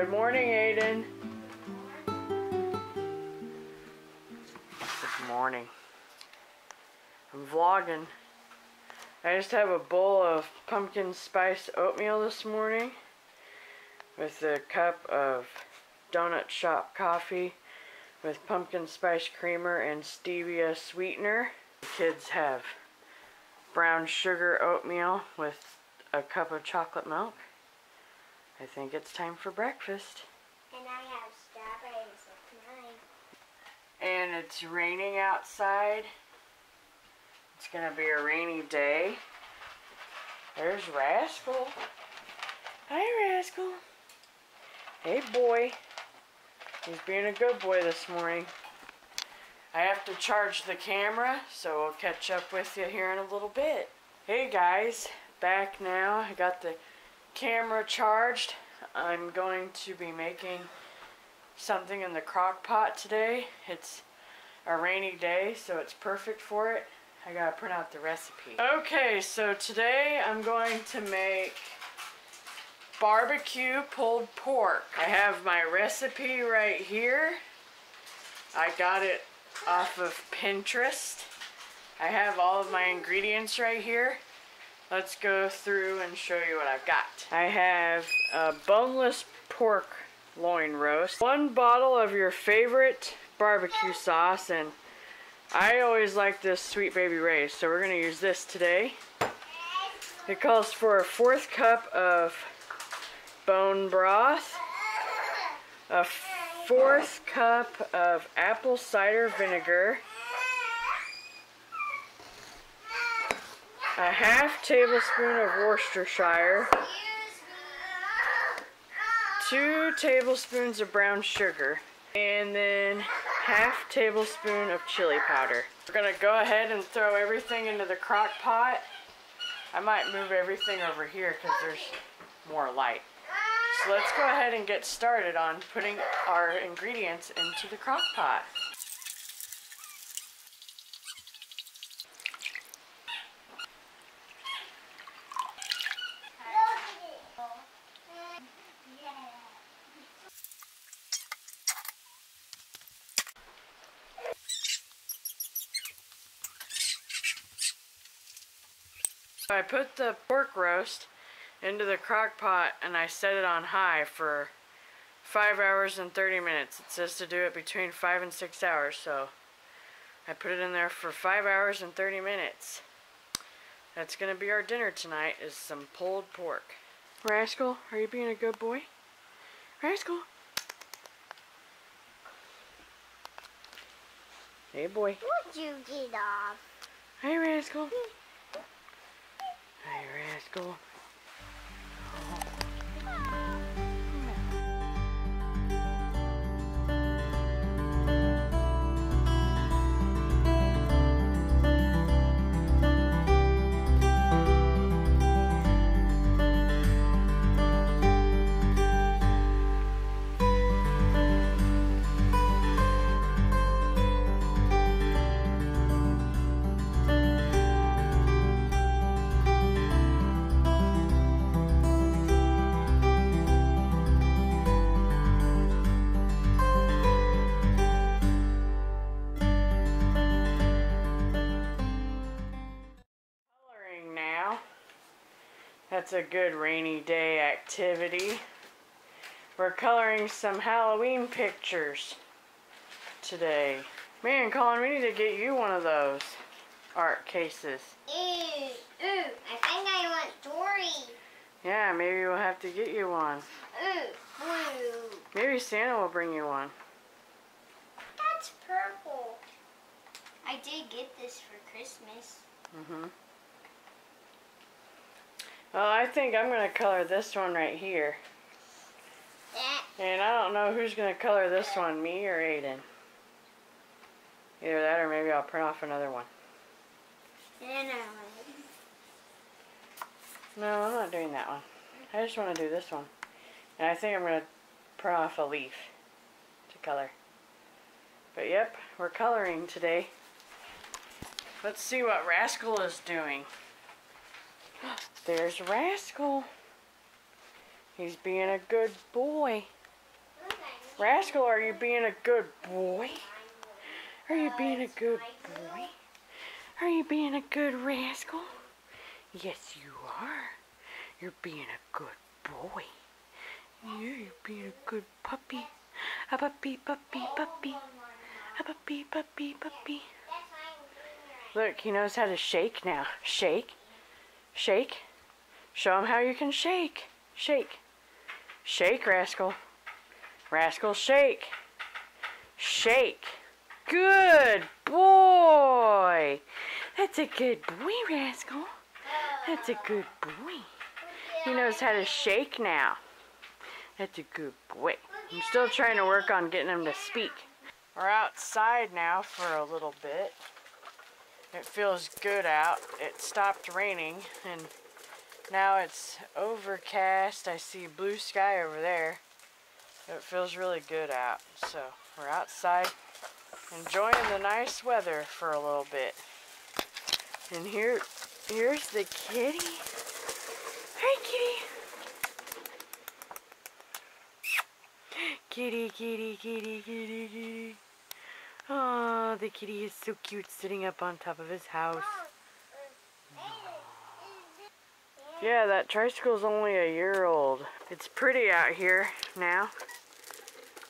Good morning, Aiden. Good morning. I'm vlogging. I just have a bowl of pumpkin spice oatmeal this morning with a cup of donut shop coffee with pumpkin spice creamer and stevia sweetener. The kids have brown sugar oatmeal with a cup of chocolate milk. I think it's time for breakfast. And I have strawberries with mine. And it's raining outside. It's gonna be a rainy day. There's Rascal. Hi, Rascal. Hey, boy. He's being a good boy this morning. I have to charge the camera, so I'll catch up with you here in a little bit. Hey guys, back now. I got the camera charged. I'm going to be making something in the crock pot today. It's a rainy day, so it's perfect for it. I gotta print out the recipe. Okay, so today I'm going to make barbecue pulled pork. I have my recipe right here. I got it off of Pinterest. I have all of my ingredients right here. Let's go through and show you what I've got. I have a boneless pork loin roast, one bottle of your favorite barbecue sauce, and I always like this Sweet Baby Ray's, so we're to use this today. It calls for a fourth cup of bone broth, a fourth cup of apple cider vinegar, a half tablespoon of Worcestershire, two tablespoons of brown sugar, and then half tablespoon of chili powder. We're gonna go ahead and throw everything into the crock pot. I might move everything over here because there's more light. So let's go ahead and get started on putting our ingredients into the crock pot. I put the pork roast into the crock pot and I set it on high for 5 hours and 30 minutes. It says to do it between 5 and 6 hours, so I put it in there for 5 hours and 30 minutes. That's going to be our dinner tonight is some pulled pork. Rascal, are you being a good boy? Rascal? Hey boy. Would you get off? Hey Rascal. Rascal. That's a good rainy day activity. We're coloring some Halloween pictures today. Man, Colin, we need to get you one of those art cases. Ew, ooh, I think I want Dory. Yeah, maybe we'll have to get you one. Ooh. Maybe Santa will bring you one. That's purple. I did get this for Christmas. Mm-hmm. Well, I think I'm going to color this one right here. And I don't know who's going to color this one, me or Aiden. Either that or maybe I'll print off another one. No, I'm not doing that one. I just want to do this one. And I think I'm going to print off a leaf to color. But yep, we're coloring today. Let's see what Rascal is doing. There's Rascal. He's being a good boy. Rascal, are you being a good boy? Are you being a good boy? Are you being a good rascal? Yes, you are. You're being a good boy. Yeah, you're being a good puppy. A puppy, puppy, puppy. A puppy, puppy, puppy. Look, he knows how to shake now. Shake. Shake. Show him how you can shake. Shake. Shake, Rascal. Rascal, shake. Shake. Good boy. That's a good boy, Rascal. That's a good boy. He knows how to shake now. That's a good boy. I'm still trying to work on getting him to speak. We're outside now for a little bit. It feels good out. It stopped raining and now it's overcast. I see blue sky over there. It feels really good out. So we're outside enjoying the nice weather for a little bit. And here, here's the kitty. Hi, kitty. Kitty, kitty, kitty, kitty, kitty. Oh, the kitty is so cute sitting up on top of his house. Yeah, that tricycle's only a year old. It's pretty out here now.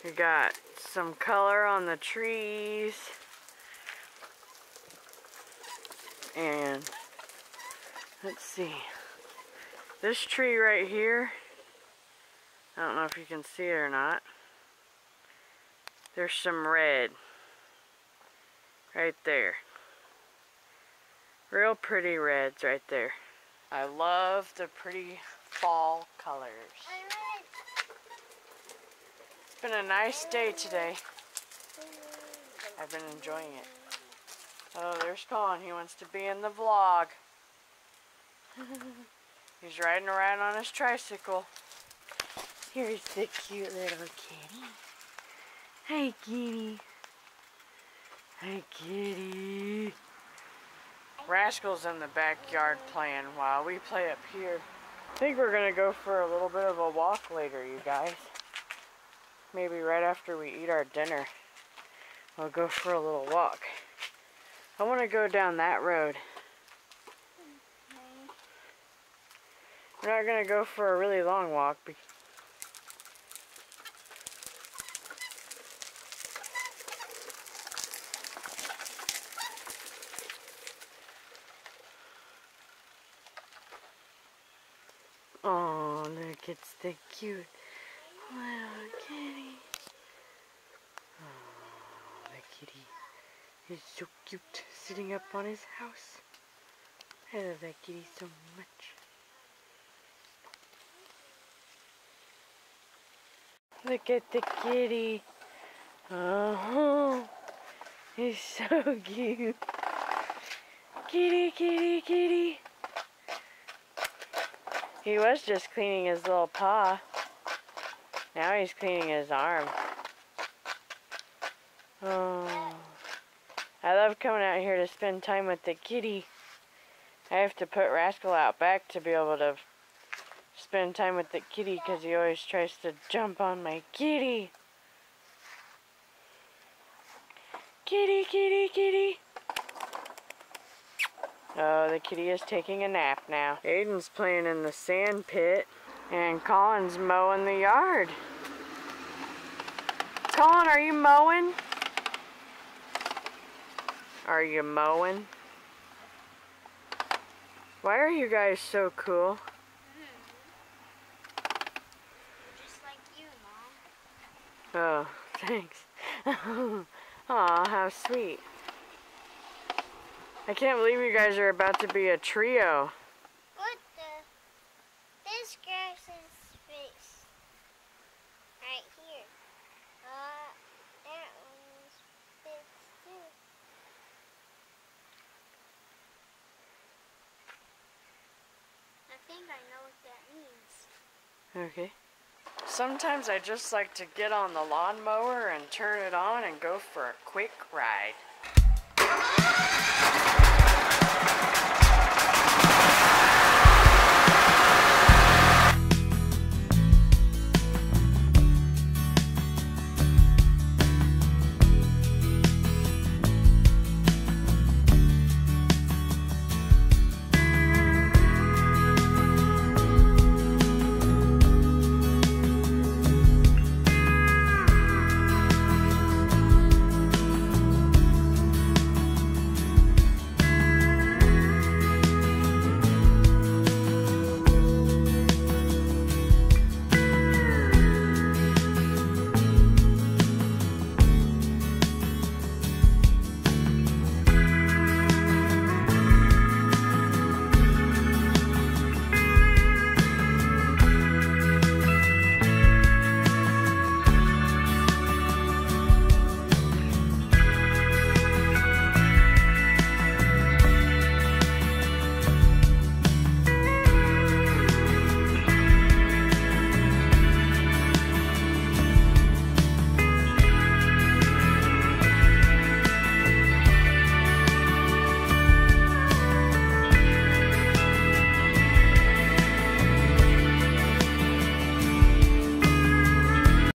We got some color on the trees. And let's see. This tree right here, I don't know if you can see it or not. There's some red right there. Real pretty reds right there. I love the pretty fall colors. It's been a nice day today. I've been enjoying it. Oh, there's Colin. He wants to be in the vlog. He's riding around on his tricycle. Here's the cute little kitty. Hi, kitty. Hi, kitty. Rascal's in the backyard playing while we play up here. I think we're going to go for a little bit of a walk later, you guys. Maybe right after we eat our dinner. We'll go for a little walk. I want to go down that road. We're not going to go for a really long walk. Oh, look, it's the cute little kitty. Oh, the kitty is so cute, sitting up on his house. I love that kitty so much. Look at the kitty. Oh, he's so cute. Kitty, kitty, kitty. He was just cleaning his little paw. Now he's cleaning his arm. Oh. I love coming out here to spend time with the kitty. I have to put Rascal out back to be able to spend time with the kitty because he always tries to jump on my kitty. Kitty, kitty, kitty. Oh, the kitty is taking a nap now. Aiden's playing in the sand pit and Colin's mowing the yard. Colin, are you mowing? Are you mowing? Why are you guys so cool? Just like you, Mom. Oh, thanks. Aw, how sweet. I can't believe you guys are about to be a trio. What the? This grass is fixed. Right here. Uh, that one's fixed too. I think I know what that means. Okay. Sometimes I just like to get on the lawnmower and turn it on and go for a quick ride.